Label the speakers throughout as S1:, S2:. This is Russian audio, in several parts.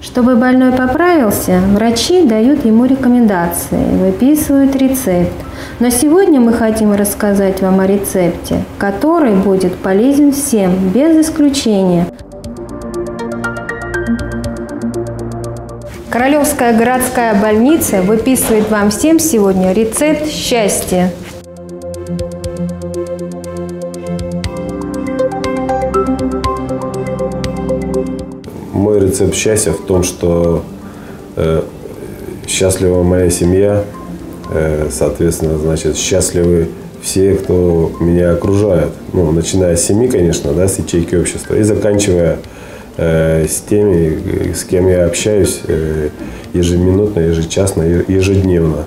S1: Чтобы больной поправился, врачи дают ему рекомендации, выписывают рецепт. Но сегодня мы хотим рассказать вам о рецепте, который будет полезен всем, без исключения. Королевская городская больница выписывает вам всем сегодня рецепт счастья.
S2: Мой рецепт счастья в том, что э, счастлива моя семья, э, соответственно, значит, счастливы все, кто меня окружает. Ну, начиная с семьи, конечно, да, с ячейки общества, и заканчивая э, с теми, с кем я общаюсь э, ежеминутно, ежечасно, ежедневно.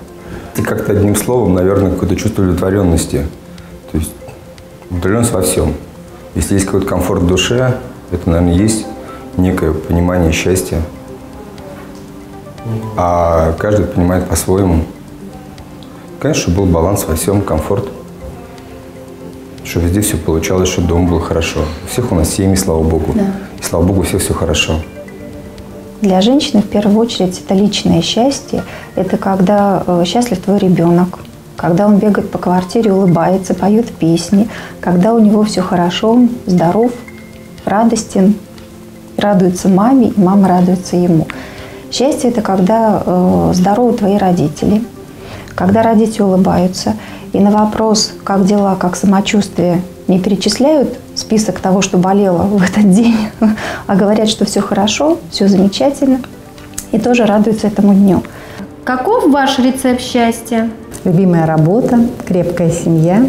S3: И как-то одним словом, наверное, какое-то чувство удовлетворенности. То есть удовлетворенность во всем. Если есть какой-то комфорт в душе, это, наверное, есть некое понимание счастья. А каждый понимает по-своему. Конечно, был баланс во всем, комфорт. Чтобы везде все получалось, чтобы дома было хорошо. У всех у нас семьи, слава богу.
S4: Да.
S3: И слава богу, у всех все хорошо.
S4: Для женщины в первую очередь это личное счастье. Это когда э, счастлив твой ребенок, когда он бегает по квартире, улыбается, поет песни, когда у него все хорошо, здоров, радостен, радуется маме, и мама радуется ему. Счастье – это когда э, здоровы твои родители, когда родители улыбаются, и на вопрос, как дела, как самочувствие, не перечисляют список того, что болело в этот день, а говорят, что все хорошо, все замечательно, и тоже радуются этому дню.
S1: Каков ваш рецепт счастья?
S5: Любимая работа, крепкая семья,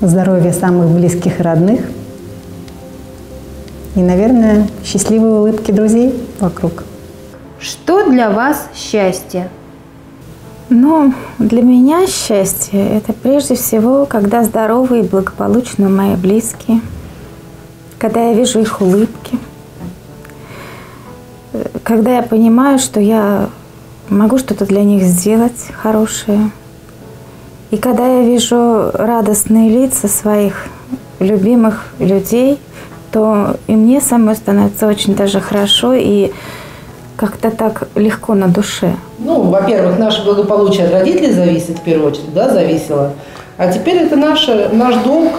S5: здоровье самых близких и родных и, наверное, счастливые улыбки друзей вокруг.
S1: Что для вас счастье?
S6: Ну, для меня счастье – это прежде всего, когда здоровы и благополучны мои близкие, когда я вижу их улыбки, когда я понимаю, что я могу что-то для них сделать хорошее, и когда я вижу радостные лица своих любимых людей, то и мне самой становится очень даже хорошо и как-то так легко на душе.
S7: Ну, во-первых, наше благополучие от родителей зависит, в первую очередь, да, зависело. А теперь это наше, наш долг,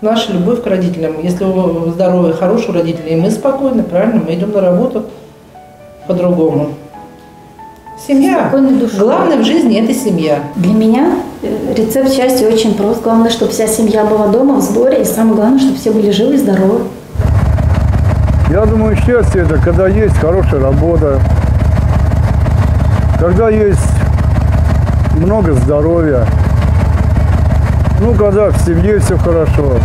S7: наша любовь к родителям. Если у здоровые, хорошие родители, и мы спокойны, правильно, мы идем на работу по-другому. Семья. Главное в жизни – это семья.
S8: Для меня э, рецепт счастья очень прост. Главное, чтобы вся семья была дома, в сборе. И самое главное, чтобы все были живы и здоровы.
S9: Я думаю, счастье это когда есть хорошая работа, когда есть много здоровья, ну, когда в семье все хорошо.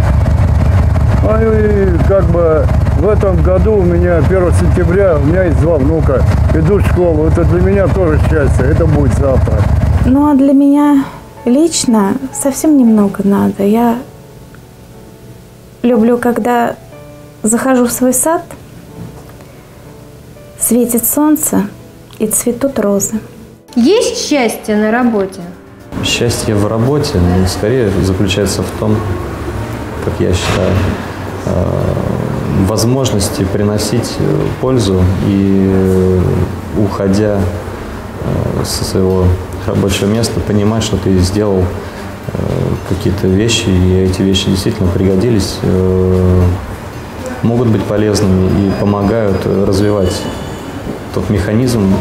S9: А и как бы в этом году у меня 1 сентября, у меня есть два внука, идут в школу. Это для меня тоже счастье, это будет завтра.
S6: Ну а для меня лично совсем немного надо. Я люблю, когда захожу в свой сад, светит солнце и цветут розы.
S1: Есть счастье на работе?
S10: Счастье в работе скорее заключается в том, как я считаю, э, возможности приносить э, пользу и э, уходя э, со своего рабочего места, понимать, что ты сделал какие-то вещи, и эти вещи действительно пригодились, могут быть полезными и помогают развивать тот механизм,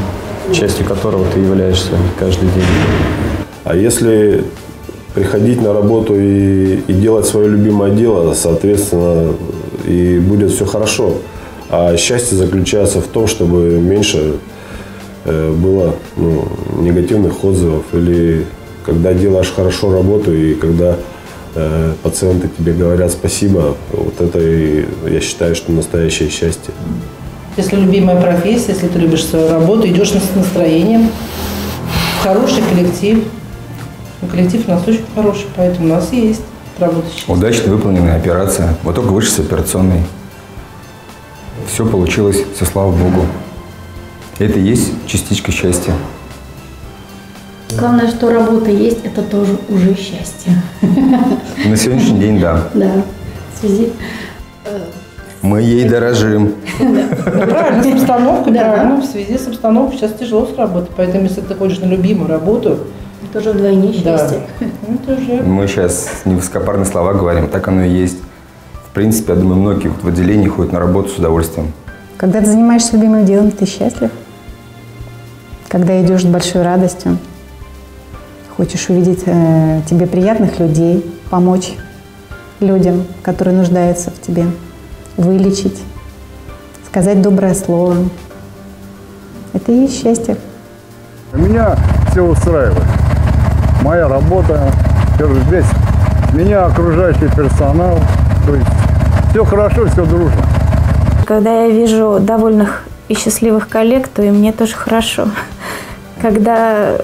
S10: частью которого ты являешься каждый день.
S2: А если приходить на работу и, и делать свое любимое дело, соответственно, и будет все хорошо. А счастье заключается в том, чтобы меньше э, было ну, негативных отзывов или когда делаешь хорошо работу и когда э, пациенты тебе говорят спасибо, вот это и, я считаю, что настоящее счастье.
S7: Если любимая профессия, если ты любишь свою работу, идешь с настроением, в хороший коллектив. Ну, коллектив у нас очень хороший, поэтому у нас есть работающие.
S3: Удачно выполненная операция. Вот только вышли с операционной. Все получилось, все слава Богу. Это и есть частичка счастья.
S8: Главное, что работа есть, это тоже уже счастье.
S3: На сегодняшний день, да.
S8: Да. В связи
S3: Мы ей дорожим.
S7: Правильно, с обстановкой, правильно. В связи с обстановкой сейчас тяжело с работой. Поэтому, если ты ходишь на любимую работу,
S8: тоже вдвойне
S7: да,
S8: счастье.
S7: ну, уже
S3: Мы сейчас невысокопарные слова говорим, так оно и есть. В принципе, я думаю, многие вот в отделении ходят на работу с удовольствием.
S5: Когда ты занимаешься любимым делом, ты счастлив? Когда идешь с большой радостью, хочешь увидеть э, тебе приятных людей, помочь людям, которые нуждаются в тебе, вылечить, сказать доброе слово. Это и есть счастье.
S9: Меня все устраивает. Моя работа, весь меня окружающий персонал. То есть все хорошо, все дружно.
S6: Когда я вижу довольных и счастливых коллег, то и мне тоже хорошо. Когда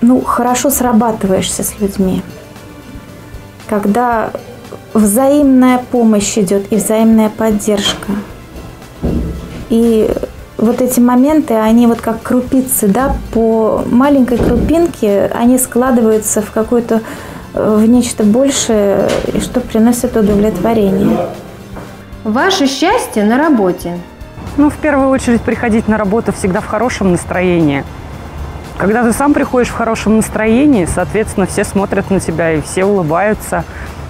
S6: ну, хорошо срабатываешься с людьми. Когда взаимная помощь идет и взаимная поддержка. И вот эти моменты, они вот как крупицы, да, по маленькой крупинке, они складываются в какое-то, в нечто большее, и что приносит удовлетворение.
S1: Ваше счастье на работе.
S11: Ну, в первую очередь, приходить на работу всегда в хорошем настроении. Когда ты сам приходишь в хорошем настроении, соответственно, все смотрят на тебя и все улыбаются.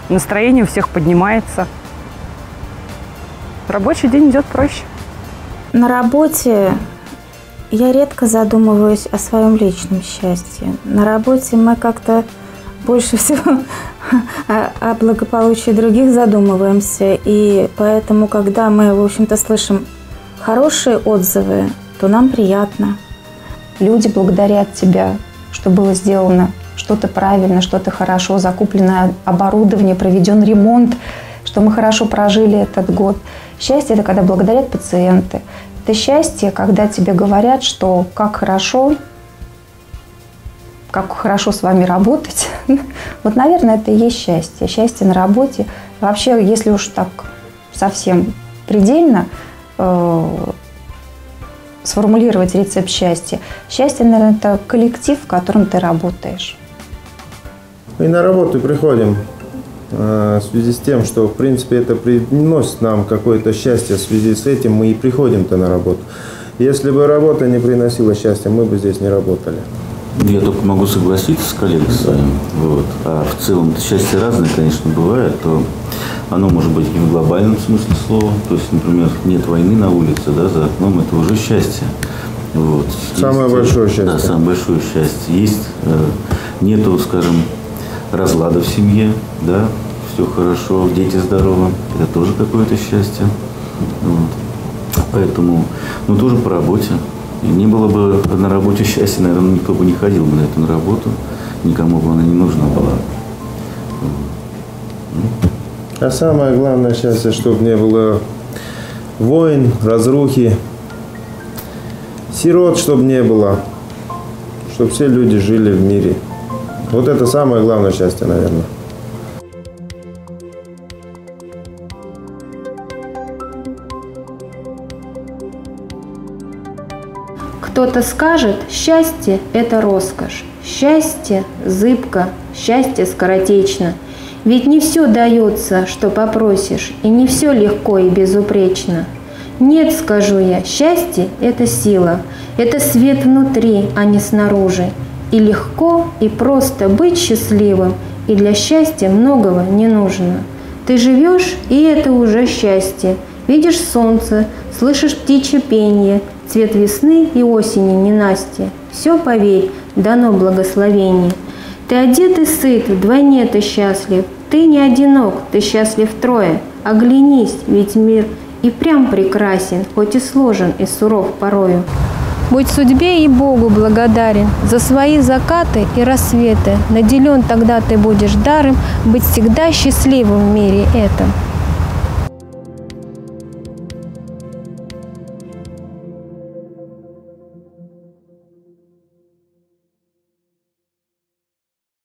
S11: Настроение у всех поднимается. Рабочий день идет проще.
S6: На работе я редко задумываюсь о своем личном счастье. На работе мы как-то больше всего о, благополучии других задумываемся. И поэтому, когда мы, в общем-то, слышим хорошие отзывы, то нам приятно.
S4: Люди благодарят тебя, что было сделано что-то правильно, что-то хорошо, закуплено оборудование, проведен ремонт, что мы хорошо прожили этот год. Счастье – это когда благодарят пациенты. Это счастье, когда тебе говорят, что как хорошо, как хорошо с вами работать. Вот, наверное, это и есть счастье. Счастье на работе. Вообще, если уж так совсем предельно э, сформулировать рецепт счастья. Счастье, наверное, это коллектив, в котором ты работаешь.
S12: Мы на работу приходим в связи с тем, что, в принципе, это приносит нам какое-то счастье. В связи с этим мы и приходим-то на работу. Если бы работа не приносила счастья, мы бы здесь не работали.
S13: Я только могу согласиться с коллегой с вами. Вот. А в целом счастье разное, конечно, бывает. То оно может быть и в глобальном смысле слова. То есть, например, нет войны на улице, да, за окном, это уже счастье. Вот.
S12: Самое
S13: Есть,
S12: большое счастье.
S13: Да, самое большое счастье. Есть, э, нету, скажем, разлада в семье, да, все хорошо, дети здоровы, это тоже какое-то счастье. Вот. Поэтому, ну, тоже по работе. И не было бы на работе счастья, наверное, никто бы не ходил бы на эту работу, никому бы она не нужна была.
S12: А самое главное счастье, чтобы не было войн, разрухи, сирот, чтобы не было, чтобы все люди жили в мире. Вот это самое главное счастье, наверное.
S1: Кто-то скажет, счастье – это роскошь, счастье зыбко, счастье скоротечно. Ведь не все дается, что попросишь, и не все легко и безупречно. Нет, скажу я, счастье – это сила, это свет внутри, а не снаружи. И легко, и просто быть счастливым, и для счастья многого не нужно. Ты живешь, и это уже счастье. Видишь солнце, слышишь птичье пение, цвет весны и осени ненастья. Все, поверь, дано благословение. Ты одет и сыт, вдвойне ты счастлив. Ты не одинок, ты счастлив трое. Оглянись, ведь мир и прям прекрасен, хоть и сложен и суров порою. Будь судьбе и Богу благодарен за свои закаты и рассветы. Наделен тогда ты будешь даром быть всегда счастливым в мире этом.